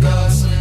the.